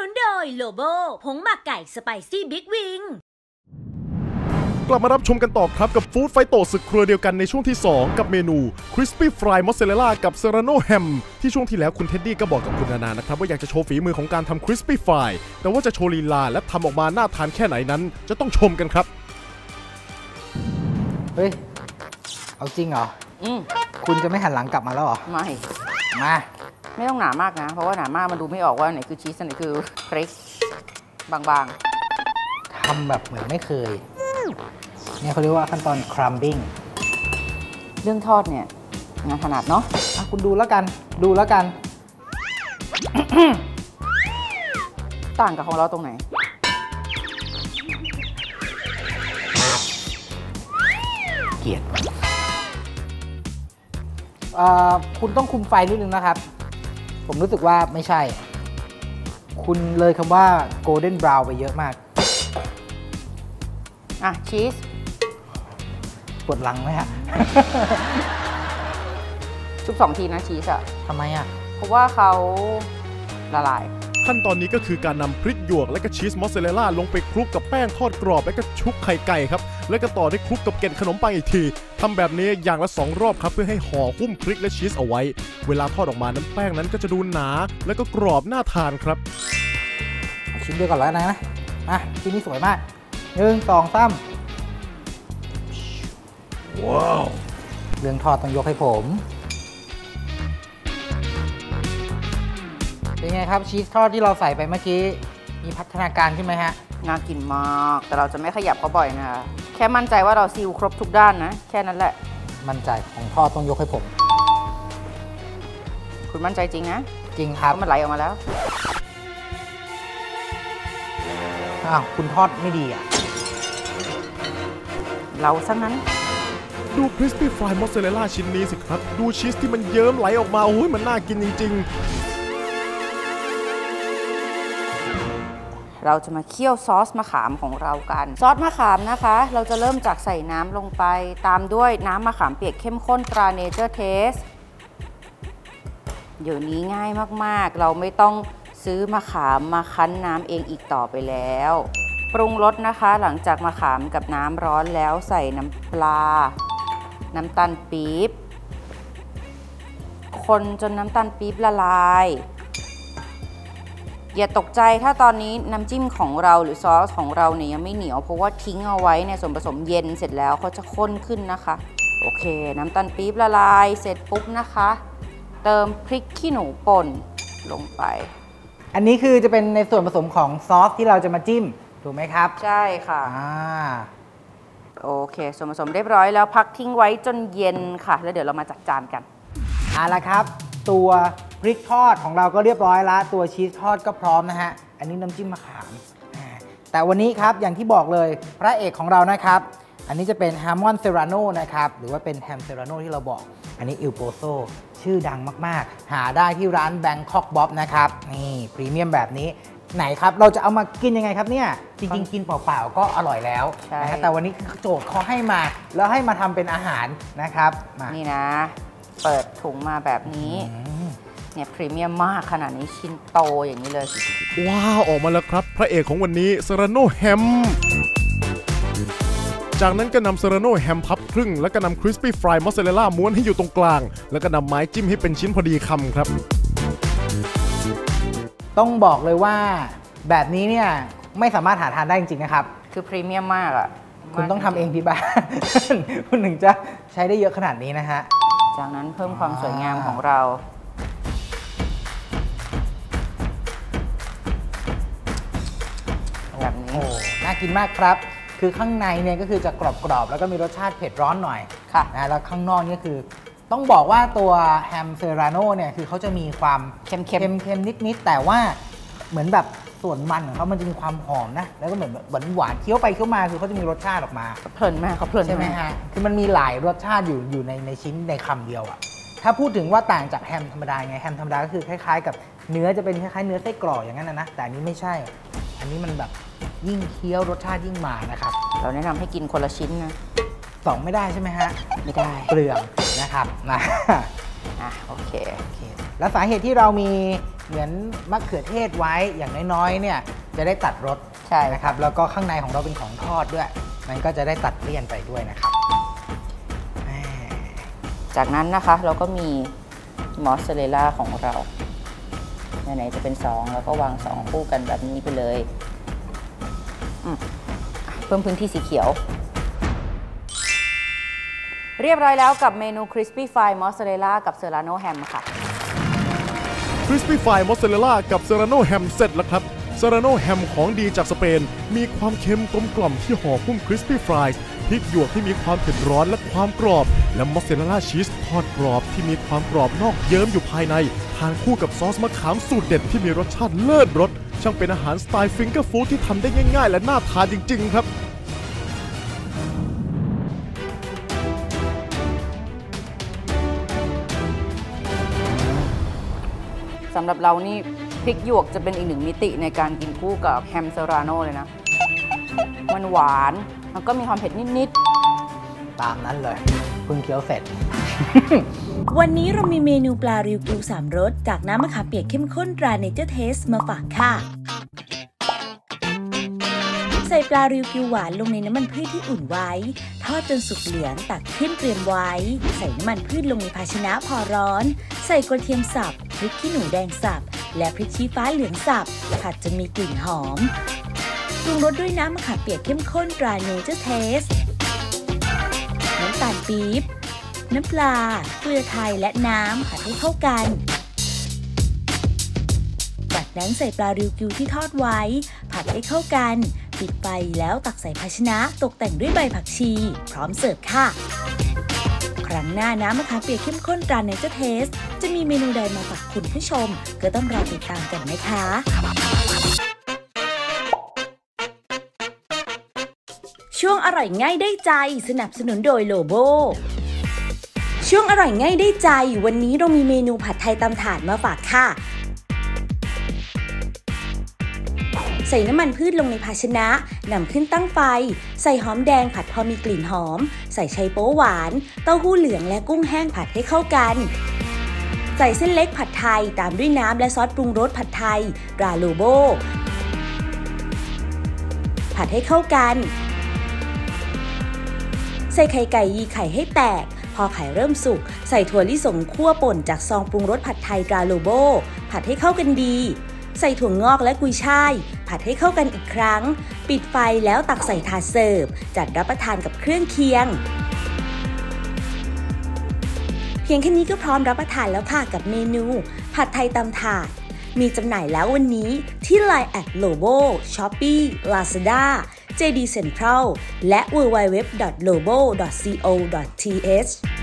นุนโดยโลโบผงหมักไก่ spicy big wing กลับมารับชมกันต่อครับกับ Food Fighto ศึกครัวเดียวกันในช่วงที่ 2 กับเมนู Crispy Fry Mozzarella กับ Serrano Ham ที่ช่วงที่แล้วคุณเท็ดดี้ก็บอกกับคุณนานานะครับ ว่าอยากจะโชว์ฝีมือของการทำ Crispy Fry แต่ว่าจะโชว์ลีลาและทำออกมาน่าทานแค่ไหนนั้น จะต้องชมกันครับ เฮ้ย เอาจริงเหรอ อืมคุณจะไม่หันหลังกลับมาแล้วเหรอ ไม่ มา ไม่ต้องหนามากนะ เพราะว่าหนามากมันดูไม่ออกว่าไหนคือชีสอันไหนคือพริกบางทำแบบเหมือนไม่เคย เนี่ยเขาเรียกว่าขั้นตอน crumbing ๆ เรื่องทอดเนี่ยงานถนัดเนาะอะคุณดูแล้วกัน ดูแล้วกัน ต่างกับของเราตรงไหน เกลียดเอ่อคุณต้องคุมไฟนิดนึงนะครับ ผมรู้สึกว่าไม่ใช่ คุณเลยคำว่า golden brown ไปเยอะมาก อะ ชีสปวดหลังไหมฮะ ชุบสองทีนะชีสอะทำไมอะ เพราะว่าเขาละลาย ขั้นตอนนี้ก็คือการนำพริกหยวกและก็ชีสมอสซาเรลล่าลงไปคลุกกับแป้งทอดกรอบ และก็ชุบไข่ไก่ครับ แล้วก็ต่อด้วยคลุกกับเกล็ดขนมปังอีกทีทำแบบนี้อย่างละ 2 รอบครับ เพื่อให้ห่อหุ้มพริกและชีสเอาไว้ เวลาทอดออกมานั้นแป้งนั้นก็จะดูหนา และก็กรอบน่าทานครับเอาชิ้นเดียวก่อนแล้วกันนะอะชิ้นนี้สวยมากหนึ่งสองสามว้าว เรื่องทอดต้องยกให้ผม เป็นไงครับชีสทอดที่เราใส่ไปเมื่อกี้ มีพัฒนาการขึ้นไหมฮะ น่ากินมาก แต่เราจะไม่ขยับเขาบ่อยนะคะแค่มั่นใจว่าเราซีลครบทุกด้านนะ แค่นั้นแหละ มั่นใจของทอดต้องยกให้ผม คุณมั่นใจจริงนะจริงครับเพราะมันไหลออกมาแล้วอ้าวคุณทอดไม่ดีอะ เราซะงั้น ดู crispy fry mozzarella ชิ้นนี้สิครับ ดูชีสที่มันเยิ้มไหลออกมา โอ้ยมันน่ากินจริง ๆ เราจะมาเคี่ยวซอสมะขามของเรากัน ซอสมะขามนะคะ เราจะเริ่มจากใส่น้ำลงไป ตามด้วยน้ำมะขามเปียกเข้มข้นตราเนเจอร์เทส เดี๋ยวนี้ง่ายมากๆ เราไม่ต้องซื้อมะขามมาคั้นน้ำเองอีกต่อไปแล้ว ปรุงรสนะคะ หลังจากมะขามกับน้ำร้อนแล้วใส่น้ำปลา น้ำตาลปี๊บ คนจนน้ำตาลปี๊บละลาย อย่าตกใจถ้าตอนนี้น้ำจิ้มของเราหรือซอสของเราเนี่ยยังไม่เหนียว เพราะว่าทิ้งเอาไว้ในส่วนผสมเย็นเสร็จแล้วเขาจะข้นขึ้นนะคะ โอเค น้ำตาลปี๊บละลาย เสร็จปุ๊บนะคะ เติมพริกขี้หนูป่นลงไป อันนี้คือจะเป็นในส่วนผสมของซอสที่เราจะมาจิ้ม ถูกไหมครับ ใช่ค่ะ อ่า โอเค ส่วนผสมเรียบร้อยแล้วพักทิ้งไว้จนเย็นค่ะ แล้วเดี๋ยวเรามาจัดจานกัน เอาละครับ ตัวพริกทอดของเราก็เรียบร้อยแล้ว ตัวชีสทอดก็พร้อมนะฮะ อันนี้น้ำจิ้มมะขามอ่าแต่วันนี้ครับอย่างที่บอกเลยพระเอกของเรานะครับ อันนี้จะเป็น jamón serrano นะครับ หรือว่าเป็นแฮม Serrano ที่เราบอก อันนี้ ElPozo ชื่อดังมากๆ หาได้ที่ร้านแบงคอกบ๊อบนะครับ นี่พรีเมียมแบบนี้ไหนครับ เราจะเอามากินยังไงครับเนี่ย จริงๆ กินเปล่าๆ ก็อร่อยแล้วใช่นะฮะแต่วันนี้โจทย์เขาให้มา แล้วให้มาทำเป็นอาหารนะครับมานี่นะ เปิดถุงมาแบบนี้อืมเนี่ยพรีเมียมมากขนาดนี้ชิ้นโตอย่างนี้เลย ว้าว ออกมาแล้วครับ พระเอกของวันนี้ Serrano Ham จากนั้นก็นำ Serrano Ham พับครึ่ง แล้วก็นำ Crispy Fry Mozzarella ม้วนให้อยู่ตรงกลาง แล้วก็นำไม้จิ้มให้เป็นชิ้นพอดีคำครับ ต้องบอกเลยว่าแบบนี้เนี่ยไม่สามารถหาทานได้จริงๆนะครับ คือพรีเมียมมากอะคุณต้องทำเองที่บ้านคุณถึงจะใช้ได้เยอะขนาดนี้นะฮะ จากนั้นเพิ่มความสวยงามของเรา แบบนี้โอ้น่ากินมากครับ คือข้างในเนี่ยก็คือจะกรอบๆ แล้วก็มีรสชาติเผ็ดร้อนหน่อยค่ะนะแล้วข้างนอกเนี่ยคือ ต้องบอกว่าตัวแฮมเซราโนเนี่ยคือเขาจะมีความเค็มๆเค็มๆนิดๆแต่ว่าเหมือนแบบส่วนมันของเขามันจะมีความหอมนะ แล้วก็เหมือนแบบหวานๆเคี้ยวไปเคี้ยวมาคือเขาจะมีรสชาติออกมา เพลินมากเขาเพลินใช่ไหมากฮะคือมันมีหลายรสชาติอยู่อยู่ในในชิ้นในคำเดียวอะถ้าพูดถึงว่าต่างจากแฮมธรรมดาไงแฮมธรรมดาก็คือคล้ายๆ กับเนื้อจะเป็นคล้ายๆเนื้อไส้กรอกอย่างนั้นนะนะแต่อันนี้ไม่ใช่ อันนี้มันแบบ ยิ่งเคี้ยวรสชาติยิ่งมานะครับเราแนะนำให้กินคนละชิ้นนะสองไม่ได้ใช่ไหมฮะไม่ได้เปลืองนะครับนะอะโอเคโอเค แล้วสาเหตุที่เรามีเหมือนมะเขือเทศไว้อย่างน้อยๆเนี่ยจะได้ตัดรสใช่นะครับ แล้วก็ข้างในของเราเป็นของทอดด้วย มันก็จะได้ตัดเลี่ยนไปด้วยนะครับแหม่จากนั้นนะคะเราก็มีมอสซาเรลล่าของเราไหนๆจะเป็น 2 แล้วก็วาง 2 คู่กันแบบนี้ไปเลยอืมอะ เพิ่มพื้นที่สีเขียว เรียบร้อยแล้วกับเมนู Crispy Fried Mozzarella กับ Serrano Ham ค่ะ Crispy Fried Mozzarella กับ Serrano Ham เสร็จแล้วครับ Serrano Ham ของดีจากสเปน มีความเค็มกลมกล่อมที่ห่อหุ้ม Crispy Fried พริกหยวกที่มีความเผ็ดร้อนและความกรอบ และมอสซาเรลล่าชีสทอดกรอบที่มีความกรอบนอกเยิ้มอยู่ภายใน ทานคู่กับซอสมะขามสูตรเด็ดที่มีรสชาติเลิศรส ช่างเป็นอาหารสไตล์ finger food ที่ทำได้ง่ายๆ และน่าทานจริง ๆ ครับ สำหรับเรานี่พริกหยวกจะเป็นอีกหนึ่งมิติในการกินคู่กับแฮม Serrano เลยนะ มันหวานมันก็มีความเผ็ดนิดตามนั้นเลยเพิ่งเคี้ยวเสร็จ วันนี้เรามีเมนูปลาริวกิวสามรส จากน้ำมะขามเปียกเข้มข้นตรา Nature Taste มาฝากค่ะ ใส่ปลาริวกิวหวานลงในน้ำมันพืชที่อุ่นไว้ ทอดจนสุกเหลืองตักขึ้นเตรียมไว้ ใส่น้ำมันพืชลงในภาชนะพอร้อน ใส่กระเทียมสับพริกขี้หนูแดงสับ และพริกชี้ฟ้าเหลืองสับ ผัดจนมีกลิ่นหอมปรุงรสด้วยน้ำมะขามเปียกเข้มข้นตรา Nature Taste น้ำตาลปี๊บ น้ำปลา เกลือไทยและน้ำผัดให้เข้ากัน จากนั้นใส่ปลาริวกิวที่ทอดไว้ ผัดให้เข้ากัน ปิดไฟแล้วตักใส่ภาชนะตกแต่งด้วยใบผักชี พร้อมเสิร์ฟค่ะ ครั้งหน้าน้ำมะขามเปียกเข้มข้นตรา Nature Taste จะมีเมนูใดมาฝากคุณผู้ชม ก็ต้องรอติดตามกันนะคะช่วงอร่อยง่ายได้ใจสนับสนุนโดย Lobo ช่วงอร่อยง่ายได้ใจ วันนี้เรามีเมนูผัดไทยตำถาดมาฝากค่ะ ใส่น้ำมันพืชลงในภาชนะนำขึ้นตั้งไฟ ใส่หอมแดงผัดพอมีกลิ่นหอม ใส่ไชโป๊หวาน เต้าหู้เหลืองและกุ้งแห้งผัดให้เข้ากัน ใส่เส้นเล็กผัดไทยตามด้วยน้ำและซอสปรุงรสผัดไทยราโลโบ ผัดให้เข้ากัน ใส่ไข่ไก่ยีไข่ให้แตก พอไข่เริ่มสุก ใส่ถั่วลิสงคั่วป่นจากซองปรุงรสผัดไทยตรา Lobo ผัดให้เข้ากันดี ใส่ถั่วงอกและกุยช่าย ผัดให้เข้ากันอีกครั้ง ปิดไฟแล้วตักใส่ถาดเสิร์ฟ จัดรับประทานกับเครื่องเคียง เพียงแค่นี้ก็พร้อมรับประทานแล้วค่ะกับเมนู ผัดไทยตำถาดมีจำหน่ายแล้ววันนี้ที่ Line add Lobo Shopee Lazada JD Central และ www.lobo.co.th